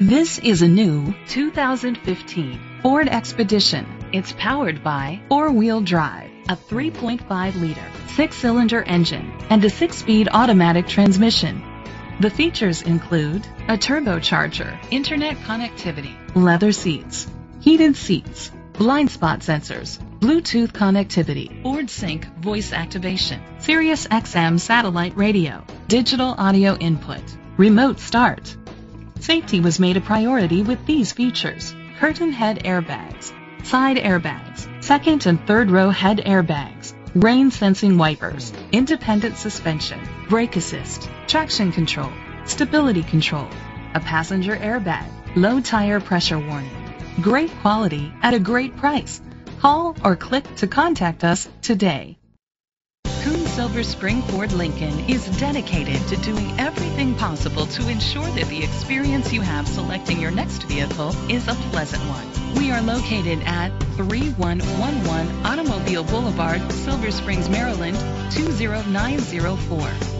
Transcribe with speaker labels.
Speaker 1: This is a new 2015 Ford Expedition. It's powered by four-wheel drive, a 3.5-liter six-cylinder engine, and a six-speed automatic transmission. The features include a turbocharger, internet connectivity, leather seats, heated seats, blind spot sensors, Bluetooth connectivity, Ford Sync voice activation, Sirius XM satellite radio, digital audio input, remote start. Safety was made a priority with these features. Curtain head airbags, side airbags, second and third row head airbags, rain sensing wipers, independent suspension, brake assist, traction control, stability control, a passenger airbag, low tire pressure warning. Great quality at a great price. Call or click to contact us today. Koons Silver Spring Ford Lincoln is dedicated to doing everything possible to ensure that the experience you have selecting your next vehicle is a pleasant one. We are located at 3111 Automobile Boulevard, Silver Springs, Maryland 20904.